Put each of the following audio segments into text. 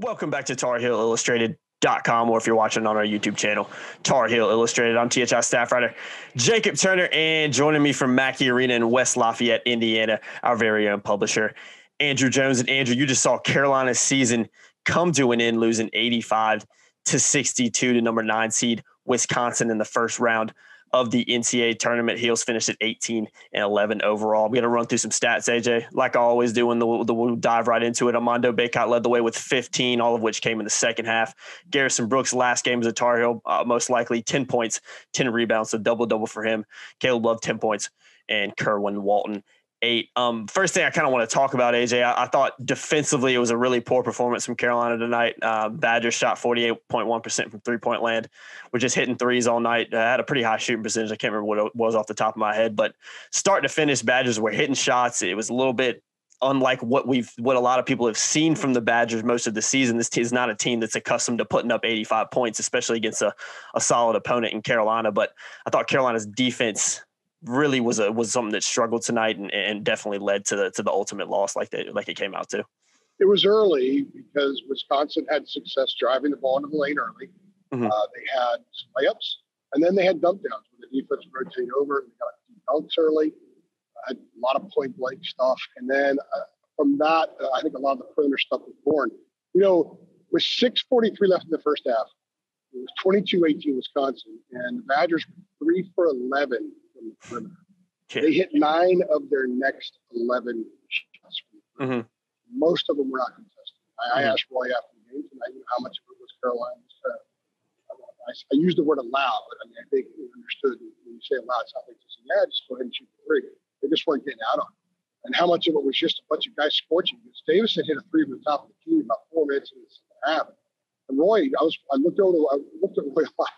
Welcome back to Tar Heel Illustrated.com, or if you're watching on our YouTube channel, Tar Heel Illustrated. I'm THI staff writer Jacob Turner, and joining me from Mackey Arena in West Lafayette, Indiana, our very own publisher, Andrew Jones. And Andrew, you just saw Carolina's season come to an end, losing 85 to 62 to number nine seed Wisconsin in the first round of the NCAA tournament. Heels finished at 18 and 11 overall. We're going to run through some stats, AJ, like I always do, and we'll dive right into it. Armando Bacot led the way with 15, all of which came in the second half. Garrison Brooks' last game as a Tar Heel, uh, most likely 10 points, 10 rebounds, so double double for him. Caleb Love, 10 points, and Kerwin Walton, eight. Um, first thing I kind of want to talk about, AJ, I, I, thought defensively it was a really poor performance from Carolina tonight. Uh, Badgers shot 48.1% from three point land. We're just hitting threes all night. I had a pretty high shooting percentage. I can't remember what it was off the top of my head, but start to finish, Badgers were hitting shots. It was a little bit unlike what we've what a lot of people have seen from the Badgers most of the season. This is not a team that's accustomed to putting up 85 points, especially against a, a solid opponent in Carolina. But I thought Carolina's defense really was a was something that struggled tonight and, and definitely led to the to the ultimate loss like they like it came out to. It was early because Wisconsin had success driving the ball into the lane early. Mm-hmm. Uh, they had layups, and then they had dump downs where the defense rotated over and they got dunks early. Uh, had a lot of point blank stuff, and then uh, from that, uh, I think a lot of the perimeter stuff was born. You know, with 6:43 left in the first half, it was 22-18 Wisconsin, and the Badgers were three for 11 from the perimeter. Okay. They hit nine of their next 11 shots. Mm-hmm. Most of them were not contested. I, mm-hmm. I asked Roy after the game tonight you know, how much of it was Carolina's. Uh, I, I used the word allowed, but I mean, I think he understood when you say allowed, it's not like just, yeah, just go ahead and shoot the three. They just weren't getting out on it. And how much of it was just a bunch of guys scorching? Because Davison hit a three from the top of the key about four minutes in the half. And Roy, I was, I looked over, I looked at Roy a lot.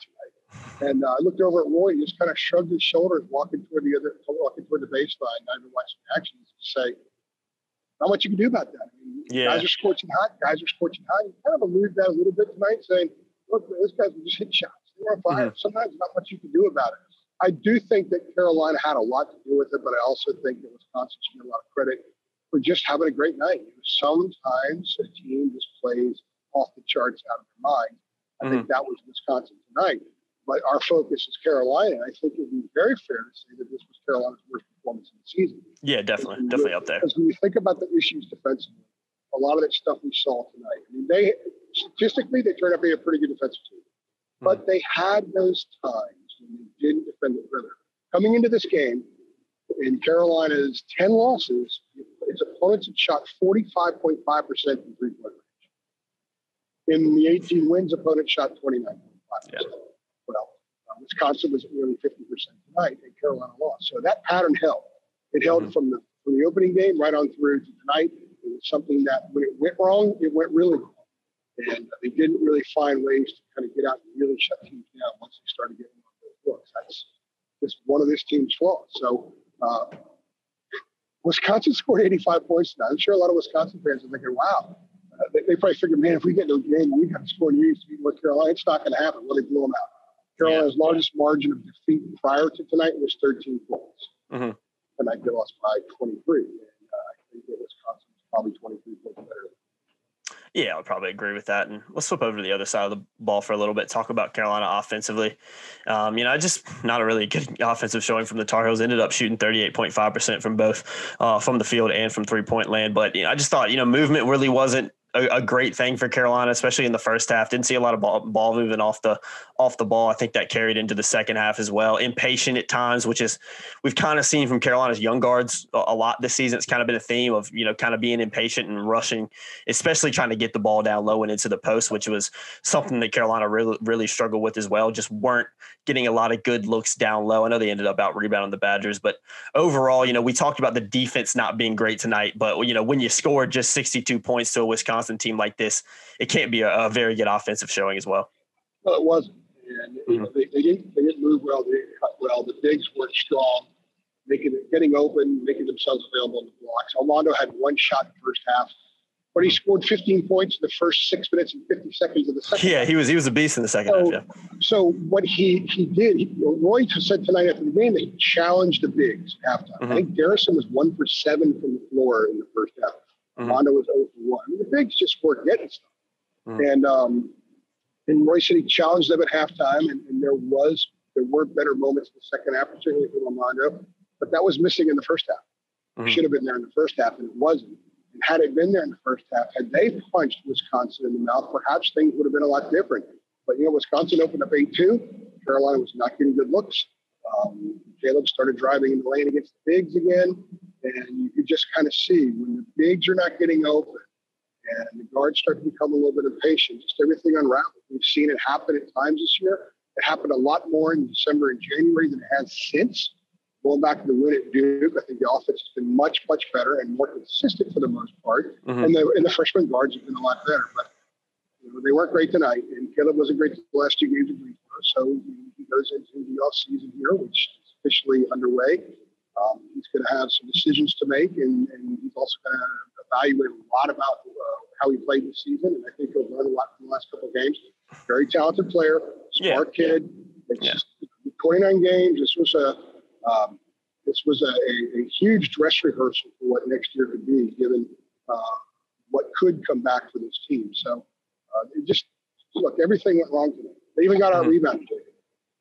And uh, I looked over at Roy. He just kind of shrugged his shoulders, walking toward the other, walking toward the baseline. I even watched some actions to say, not much you can do about that. I mean, yeah. Guys are scorching hot. Guys are scorching hot. He kind of alluded that a little bit tonight, saying, look, those guys were just hitting shots. They were on fire. Mm-hmm. Sometimes not much you can do about it. I do think that Carolina had a lot to do with it, but I also think that Wisconsin should get a lot of credit for just having a great night. Sometimes a team just plays off the charts out of their mind. I mm-hmm. think that was Wisconsin tonight but our focus is Carolina. I think it would be very fair to say that this was Carolina's worst performance in the season. Yeah, definitely, definitely up there. Because when you think about the issues defensively, a lot of that stuff we saw tonight. I mean, they statistically they turned out to be a pretty good defensive team, mm-hmm. but they had those times when they didn't defend it further. Coming into this game, in Carolina's ten losses, its opponents had shot forty five point five percent from three point range. In the eighteen wins, opponents shot twenty nine point five percent. Wisconsin was at nearly 50% tonight, and Carolina lost. So that pattern held. It held mm-hmm. from the from the opening game right on through to tonight. It was something that when it went wrong, it went really wrong. And they didn't really find ways to kind of get out and really shut teams down once they started getting on those books. That's just one of this team's flaws. So uh, Wisconsin scored 85 points tonight. I'm sure a lot of Wisconsin fans are thinking, wow. Uh, they, they, probably figured, man, if we get to no game, we got to score in East North Carolina. It's not going to happen. Well, they blew them out. Carolina's yeah. largest margin of defeat prior to tonight was 13 points. Mm-hmm. Tonight they lost by 23. And uh, I think that Wisconsin was probably 23 points better. Yeah, I'll probably agree with that. And let's flip over to the other side of the ball for a little bit. Talk about Carolina offensively. Um, you know, I just not a really good offensive showing from the Tar Heels. Ended up shooting 38.5% from both uh, from the field and from three point land. But you know, I just thought, you know, movement really wasn't a, a, great thing for Carolina, especially in the first half. Didn't see a lot of ball, ball moving off the off the ball. I think that carried into the second half as well. Impatient at times, which is we've kind of seen from Carolina's young guards a, a, lot this season. It's kind of been a theme of you know kind of being impatient and rushing, especially trying to get the ball down low and into the post, which was something that Carolina really really struggled with as well. Just weren't getting a lot of good looks down low. I know they ended up out rebounding the Badgers, but overall, you know, we talked about the defense not being great tonight. But you know, when you score just 62 points to a Wisconsin team like this, it can't be a, a very good offensive showing as well. Well, it wasn't. And mm-hmm. you know, they, they, didn't they didn't move well. They didn't cut well. The bigs weren't strong, making getting open, making themselves available in the blocks. Armando had one shot in the first half but he scored 15 points in the first six minutes and 50 seconds of the second. Yeah, he was he was a beast in the second so, half. Yeah. So what he he did, he, Roy said tonight after the game, they challenged the bigs halftime. Mm-hmm. I think Garrison was one for seven from the floor in the first half. Mm-hmm. Mondo was 0 one. The bigs just weren't getting stuff. Mm. And um, and Roy City challenged them at halftime, and, and there was there were better moments in the second half, particularly from Armando, but that was missing in the first half. Mm-hmm. Should have been there in the first half, and it wasn't. And had it been there in the first half, had they punched Wisconsin in the mouth, perhaps things would have been a lot different. But you know, Wisconsin opened up 8-2. Carolina was not getting good looks. Um, Caleb started driving in the lane against the bigs again, and you could just kind of see when the bigs are not getting open and the guards start to become a little bit impatient, just everything unraveled. We've seen it happen at times this year. It happened a lot more in December and January than it has since. Going back to the win at Duke, I think the offense has been much, much better and more consistent for the most part. Mm-hmm. And, the, and the freshman guards have been a lot better. But you know, they weren't great tonight, and Caleb wasn't great the last two games of Greensboro. So he goes into the offseason here, which is officially underway. Um, he's going to have some decisions to make, and, and he's also going to evaluate a lot about uh, how he played this season. And I think he'll learn a lot from the last couple of games. Very talented player, smart yeah. kid. It's yeah. just 29 games. This was a um, this was a, a, a, huge dress rehearsal for what next year could be, given uh, what could come back for this team. So uh, it just look, everything went wrong today. They even got our mm-hmm. rebound.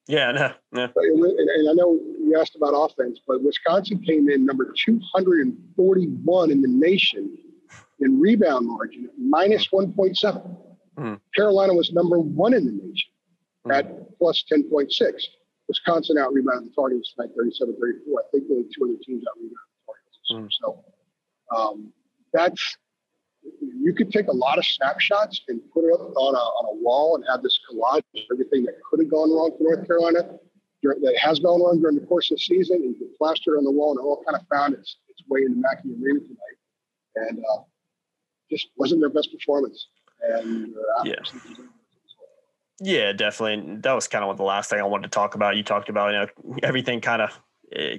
Yeah, no, no. And, and, I know you asked about offense, but Wisconsin came in number 241 in the nation in rebound margin, minus 1.7. Mm-hmm. Carolina was number one in the nation mm-hmm. at plus 10.6. Wisconsin out rebounded the Heels tonight, 37 34. I think only two other teams out rebounded the Heels. Mm-hmm. So um, that's you could take a lot of snapshots and put it up on a, on a wall and have this collage of everything that could have gone wrong for North Carolina that has gone wrong during the course of the season and you can plaster it on the wall and it all kind of found its, its way into Mackey Arena tonight. And uh, just wasn't their best performance. And uh, yeah. Yeah, definitely. That was kind of what the last thing I wanted to talk about. You talked about, you know, everything kind of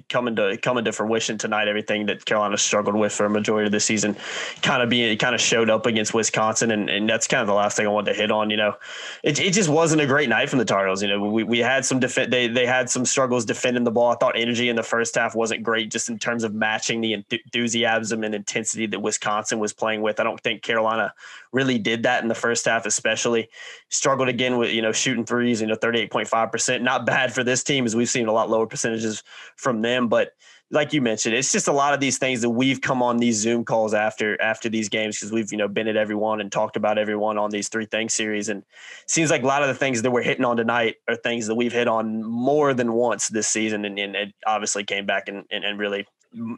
coming to coming to fruition tonight. Everything that Carolina struggled with for a majority of the season, kind of being kind of showed up against Wisconsin, and, and that's kind of the last thing I wanted to hit on. You know, it, it just wasn't a great night from the Tar Heels. You know, we, we had some def- they they had some struggles defending the ball. I thought energy in the first half wasn't great, just in terms of matching the enthusiasm and intensity that Wisconsin was playing with. I don't think Carolina really did that in the first half, especially struggled again with you know shooting threes. You know, thirty eight point five percent, not bad for this team as we've seen a lot lower percentages from them. But like you mentioned, it's just a lot of these things that we've come on these Zoom calls after after these games because we've you know been at everyone and talked about everyone on these three things series, and seems like a lot of the things that we're hitting on tonight are things that we've hit on more than once this season, and, and it obviously came back and, and and really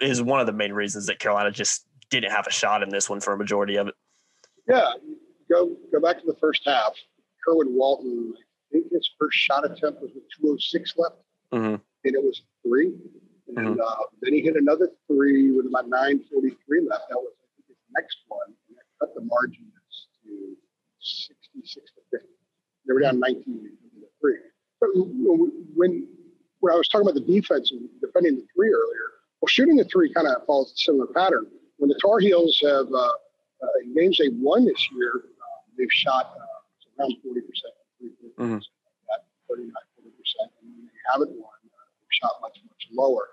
is one of the main reasons that Carolina just didn't have a shot in this one for a majority of it. Yeah, go go back to the first half. Kerwin Walton, I think his first shot attempt was with 206 left, mm-hmm. And it was three. And mm-hmm. uh, then he hit another three with about 9:43 left. That was I think his next one, and that cut the margins to 66 to 50. They were down 19 to three. But when when I was talking about the defense and defending the three earlier, well, shooting the three kind of follows a similar pattern. When the Tar Heels have uh, uh, in games they won this year, uh, they've shot uh, around 40 percent, mm-hmm. 39, 40 percent, and when they haven't won, shot much, much lower.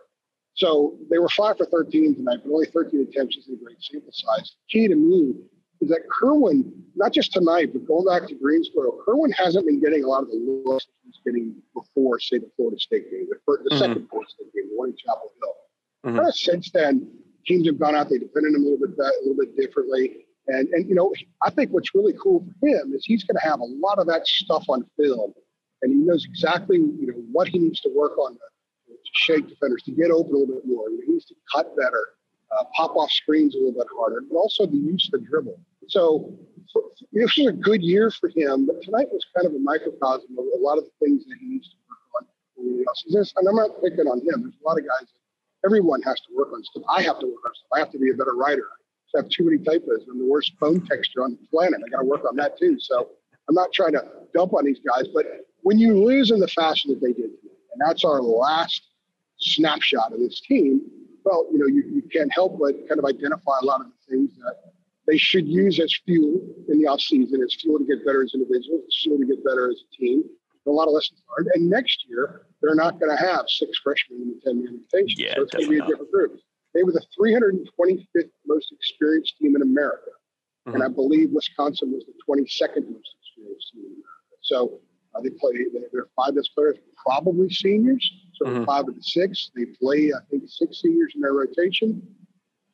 So they were five for 13 tonight, but only 13 attempts is a great sample size. Key to me is that Kerwin, not just tonight, but going back to Greensboro, Kerwin hasn't been getting a lot of the looks he's getting before, say, the Florida State game, the, the mm-hmm. second Florida State game, the one in Chapel Hill. Mm-hmm. Kind of since then, teams have gone out, they defended him a little bit, a little bit differently. And, and you know, I think what's really cool for him is he's going to have a lot of that stuff on film, and he knows exactly you know what he needs to work on shake defenders, to get open a little bit more. He needs to cut better, uh, pop off screens a little bit harder, but also the use of the dribble. So this was a good year for him, but tonight was kind of a microcosm of a lot of the things that he needs to work on. And I'm not picking on him. There's a lot of guys that everyone has to work on stuff. I have to work on stuff. I have to be a better writer. I have too many typos. I'm the worst phone texture on the planet. I got to work on that too. So I'm not trying to dump on these guys, but when you lose in the fashion that they did, and that's our last snapshot of this team, well, you know, you, you can't help but kind of identify a lot of the things that they should use as fuel in the offseason, as fuel to get better as individuals, as fuel to get better as a team. A lot of lessons learned. And next year, they're not going to have six freshmen in the 10 man rotation. Yeah, so it's going to be a different group. They were the 325th most experienced team in America. mm-hmm. and I believe Wisconsin was the 22nd most experienced team in America. So uh, they play. they, their five best players probably seniors. So mm-hmm. five of the six. They play, I think, six seniors in their rotation.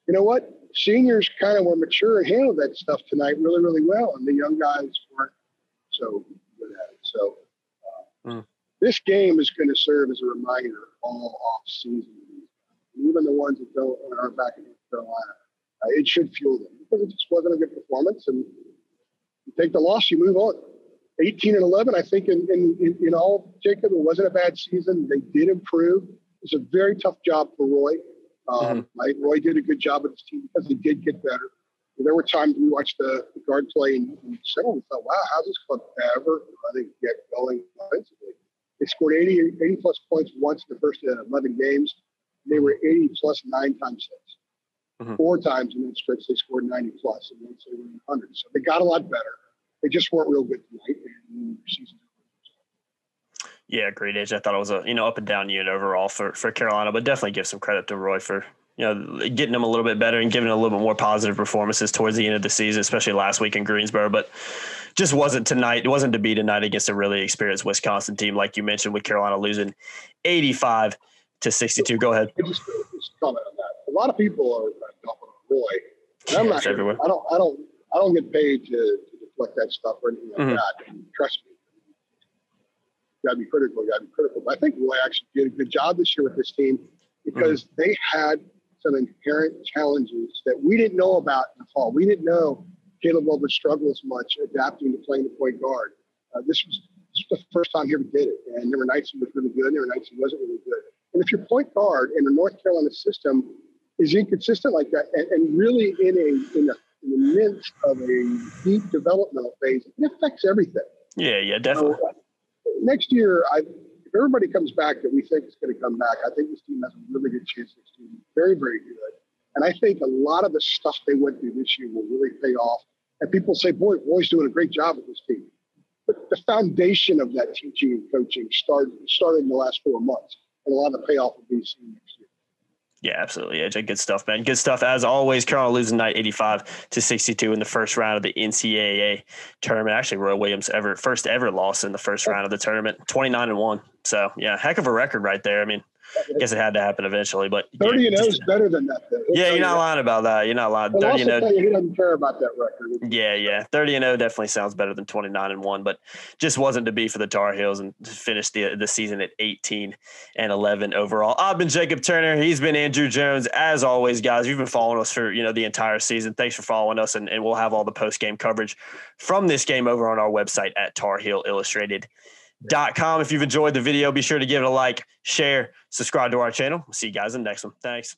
You know what? Seniors kind of were mature and handled that stuff tonight really, really well, and the young guys weren't so good at it. So uh, mm. this game is going to serve as a reminder all off season. Even the ones that don't aren't back in North Carolina, uh, it should fuel them because it just wasn't a good performance. And you take the loss, you move on. 18 and 11, I think in, in, in all, Jacob, it wasn't a bad season. They did improve. It's a very tough job for Roy. Um, mm-hmm. right? Roy did a good job with his team because they did get better. There were times we watched the, the guard play and, and several thought, wow, how's this club ever I think get going offensively? They scored 80, 80 plus points once in the first 11 games. They were 80 plus nine times six. Mm-hmm. Four times in that stretch, they scored 90 plus, and once they were in 100. So they got a lot better. They just weren't real good tonight, and season. Yeah, great AJ. I thought it was a you know up and down unit overall for for Carolina, but definitely give some credit to Roy for you know getting them a little bit better and giving a little bit more positive performances towards the end of the season, especially last week in Greensboro. But just wasn't tonight. It wasn't to be tonight against a really experienced Wisconsin team, like you mentioned, with Carolina losing eighty five to sixty two. Go ahead. Just, just comment on that. A lot of people are dumping on Roy. And I'm not. Everywhere. I don't. I don't. I don't get paid to, to deflect that stuff or anything like mm-hmm. that. Trust me got to be critical. Got to be critical. But I think Roy actually did a good job this year with this team because mm-hmm. they had some inherent challenges that we didn't know about in the fall. We didn't know Caleb would struggle as much adapting to playing the point guard. Uh, this, was, this was the first time he ever did it, and nights he was really good, were he wasn't really good. And if your point guard in the North Carolina system is inconsistent like that, and, and really in a in, a, in the midst of a deep developmental phase, it affects everything. Yeah, yeah, definitely. So, next year, I, if everybody comes back that we think is going to come back, I think this team has a really good chance next year. Very, very good. And I think a lot of the stuff they went through this year will really pay off. And people say, boy, Roy's doing a great job with this team. But the foundation of that teaching and coaching started, started in the last four months. And a lot of the payoff will be seen next year. Yeah, absolutely. Yeah, good stuff, man. Good stuff as always. Carolina losing night 85 to 62 in the first round of the NCAA tournament. Actually, Roy Williams ever first ever loss in the first round of the tournament, 29 and 1. So, yeah, heck of a record right there. I mean, I guess it had to happen eventually, but 30 yeah, and 0 is better than that. Though. Yeah, you're not oh. lying about that. You're not lying. 30 and 0. He doesn't care about that record. Yeah, yeah. 30 and 0 definitely sounds better than 29 and 1, but just wasn't to be for the Tar Heels and finished the, the season at 18 and 11 overall. I've been Jacob Turner. He's been Andrew Jones. As always, guys, you've been following us for, you know, the entire season. Thanks for following us, and, and we'll have all the post game coverage from this game over on our website at Tar Heel Illustrated. If you've enjoyed the video, be sure to give it a like, share, subscribe to our channel. We'll see you guys in the next one. Thanks.